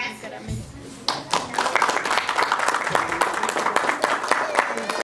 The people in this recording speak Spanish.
Gracias.